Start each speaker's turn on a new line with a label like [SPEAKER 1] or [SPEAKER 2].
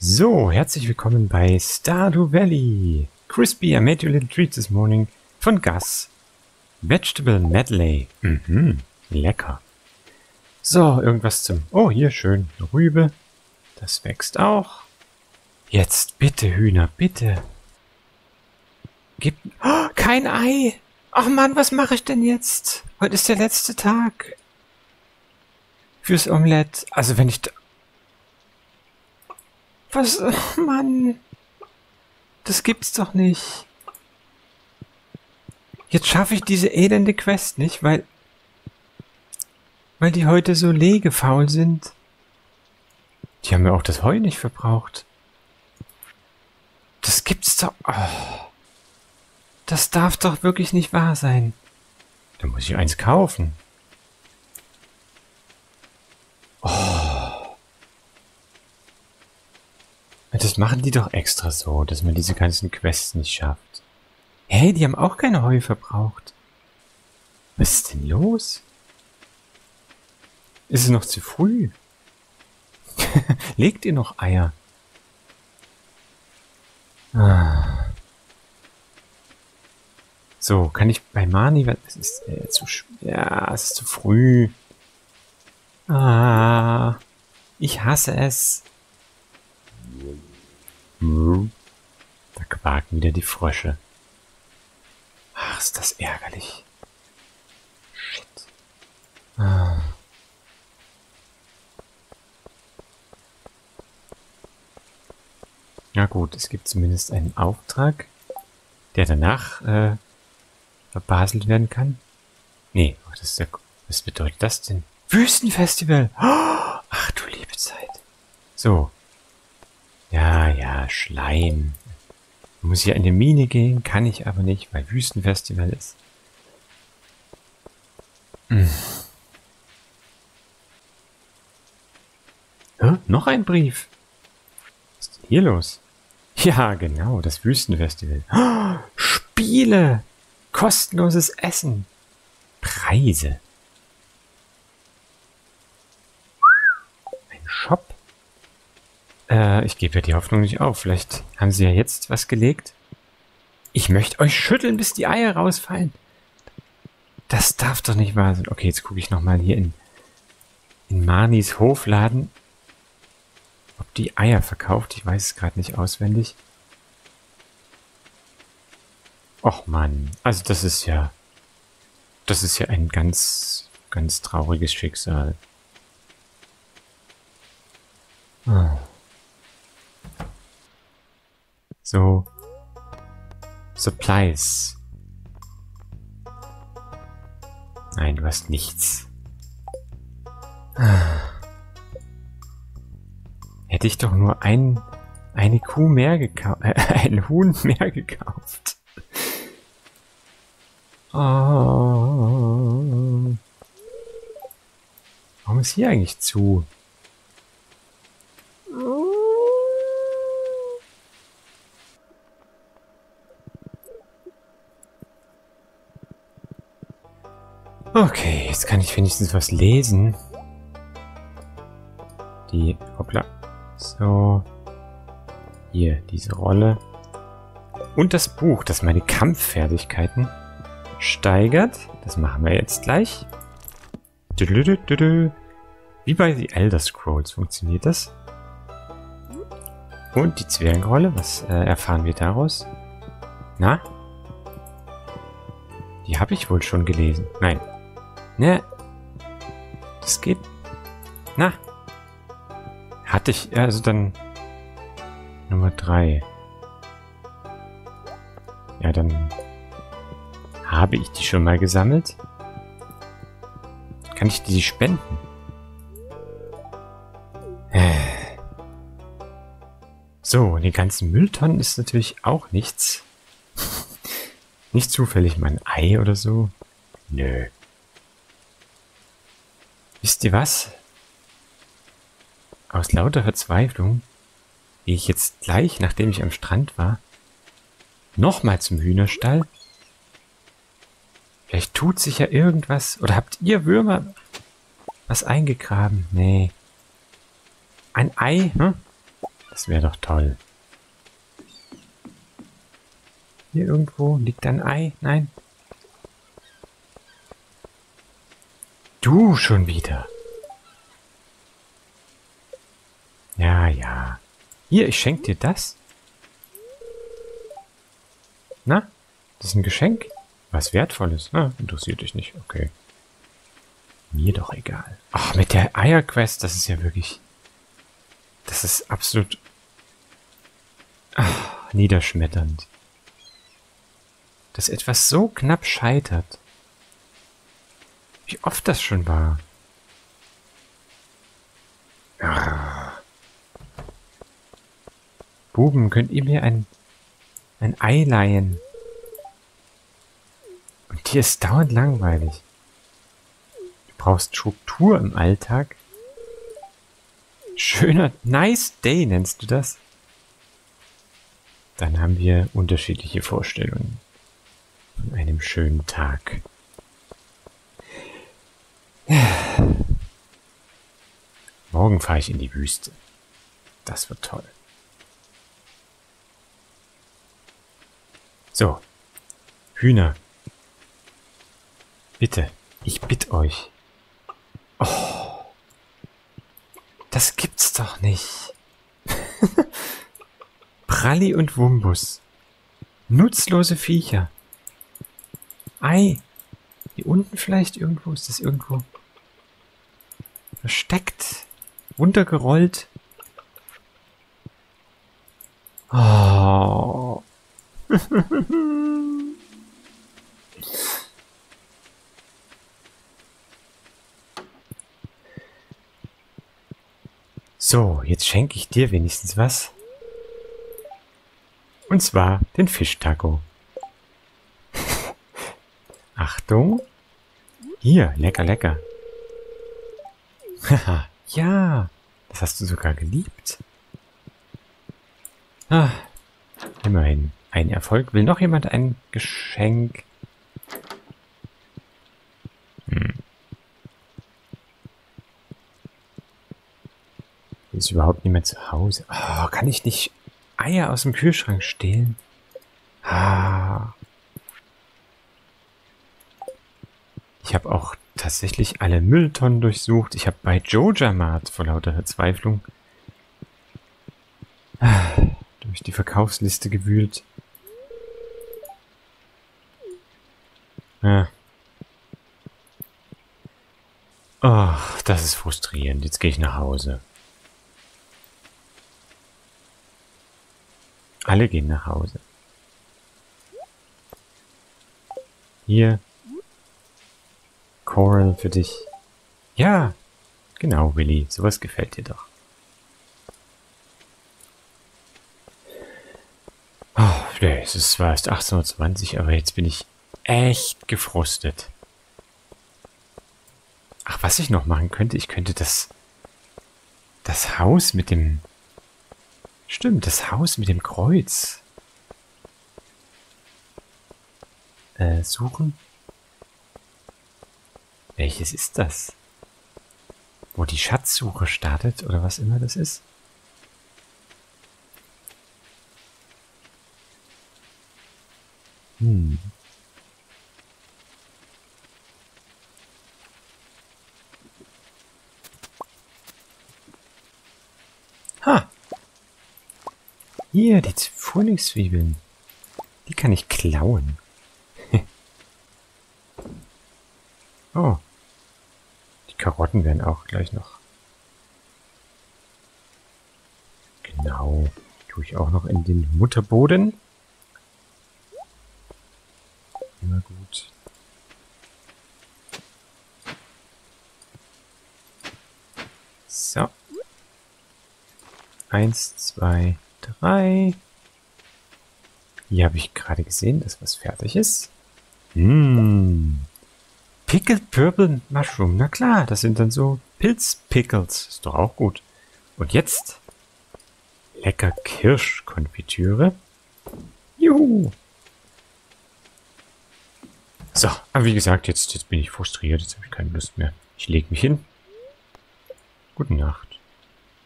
[SPEAKER 1] So, herzlich willkommen bei Stardew Valley. Crispy, I made you a little treat this morning von Gus. Vegetable Medley. Mhm, lecker. So, irgendwas zum... Oh, hier schön. Eine Rübe. Das wächst auch. Jetzt bitte, Hühner, bitte. Gib... Oh, kein Ei. Ach Mann, was mache ich denn jetzt? Heute ist der letzte Tag. Fürs Omelett. Also wenn ich... Was? Oh Mann. Das gibt's doch nicht. Jetzt schaffe ich diese elende Quest nicht, weil... Weil die heute so legefaul sind. Die haben ja auch das Heu nicht verbraucht. Das gibt's doch... Oh. Das darf doch wirklich nicht wahr sein. Da muss ich eins kaufen. Machen die doch extra so, dass man diese ganzen Quests nicht schafft. Hey, die haben auch keine Heu verbraucht. Was ist denn los? Ist es noch zu früh? Legt ihr noch Eier? Ah. So, kann ich bei Mani, es ist äh, zu, ja, es ist zu früh. Ah, ich hasse es. Da quaken wieder die Frösche. Ach, ist das ärgerlich. Shit. Ah. Na gut, es gibt zumindest einen Auftrag, der danach äh, verbaselt werden kann? Nee, das ja, was bedeutet das denn? Wüstenfestival! Ach du liebe Zeit. So. Ja, ja, Schleim. Muss ja in die Mine gehen, kann ich aber nicht, weil Wüstenfestival ist. Hm. Hä? Noch ein Brief. Was ist denn hier los? Ja, genau, das Wüstenfestival. Oh, Spiele! Kostenloses Essen. Preise. Ein Shop. Äh, ich gebe ja die Hoffnung nicht auf. Vielleicht haben sie ja jetzt was gelegt. Ich möchte euch schütteln, bis die Eier rausfallen. Das darf doch nicht wahr sein. Okay, jetzt gucke ich nochmal hier in, in Manis Hofladen, ob die Eier verkauft. Ich weiß es gerade nicht auswendig. Och man, also das ist ja, das ist ja ein ganz, ganz trauriges Schicksal. Supplies. Nein, du hast nichts. Hätte ich doch nur ein, eine Kuh mehr gekauft, äh, ein Huhn mehr gekauft. Oh. Warum ist hier eigentlich zu? Jetzt kann ich wenigstens was lesen. Die, hoppla. So. Hier, diese Rolle. Und das Buch, das meine Kampffertigkeiten steigert. Das machen wir jetzt gleich. Wie bei The Elder Scrolls funktioniert das. Und die Zwergenrolle, was äh, erfahren wir daraus? Na? Die habe ich wohl schon gelesen. Nein. Ne. Das geht. Na. Hatte ich, also dann Nummer drei. Ja, dann habe ich die schon mal gesammelt? Kann ich die spenden? Äh. So, die ganzen Mülltonnen ist natürlich auch nichts. Nicht zufällig mein Ei oder so? Nö. Wisst ihr was? Aus lauter Verzweiflung gehe ich jetzt gleich, nachdem ich am Strand war, nochmal zum Hühnerstall Vielleicht tut sich ja irgendwas. Oder habt ihr Würmer was eingegraben? Nee. Ein Ei, hm? Das wäre doch toll. Hier irgendwo liegt ein Ei. Nein. Du schon wieder. Ja, ja. Hier, ich schenke dir das. Na, das ist ein Geschenk? Was Wertvolles. Ah, interessiert dich nicht. Okay. Mir doch egal. Ach, mit der Eierquest, das ist ja wirklich... Das ist absolut... Ach, niederschmetternd. Dass etwas so knapp scheitert. Wie oft das schon war. Ah. Buben, könnt ihr mir ein, ein Ei leihen? Und hier ist dauernd langweilig. Du brauchst Struktur im Alltag. Schöner, nice day nennst du das? Dann haben wir unterschiedliche Vorstellungen von einem schönen Tag. Morgen fahre ich in die Wüste. Das wird toll. So. Hühner. Bitte. Ich bitte euch. Oh. Das gibt's doch nicht. Pralli und Wumbus. Nutzlose Viecher. Ei. Hier unten vielleicht irgendwo? Ist das irgendwo versteckt? Runtergerollt? Oh. so, jetzt schenke ich dir wenigstens was. Und zwar den Fischtaco. Achtung. Hier, lecker, lecker. Haha, ja, das hast du sogar geliebt. Ah, immerhin. Ein Erfolg. Will noch jemand ein Geschenk? Hm. Ist überhaupt niemand zu Hause? Oh, kann ich nicht Eier aus dem Kühlschrank stehlen? Ah. Ich habe auch tatsächlich alle Mülltonnen durchsucht. Ich habe bei Jojamat vor lauter Verzweiflung ah, durch die Verkaufsliste gewühlt. Ja. Oh, das ist frustrierend. Jetzt gehe ich nach Hause. Alle gehen nach Hause. Hier. Coral für dich. Ja, genau, Willy. Sowas gefällt dir doch. Oh, nee, es ist zwar erst 18.20 Uhr, aber jetzt bin ich echt gefrustet. Ach, was ich noch machen könnte, ich könnte das, das Haus mit dem, stimmt, das Haus mit dem Kreuz äh, suchen. Welches ist das? Wo die Schatzsuche startet oder was immer das ist? Hm. Ha! Hier, die Frühlingszwiebeln. Die kann ich klauen. oh. Karotten werden auch gleich noch. Genau. Tue ich auch noch in den Mutterboden. Immer gut. So. Eins, zwei, drei. Hier habe ich gerade gesehen, dass was fertig ist. Mmh. Pickled Purple Mushroom. Na klar, das sind dann so Pilzpickles. Ist doch auch gut. Und jetzt lecker Kirschkonfitüre. Juhu. So, aber wie gesagt, jetzt, jetzt bin ich frustriert. Jetzt habe ich keine Lust mehr. Ich lege mich hin. Gute Nacht.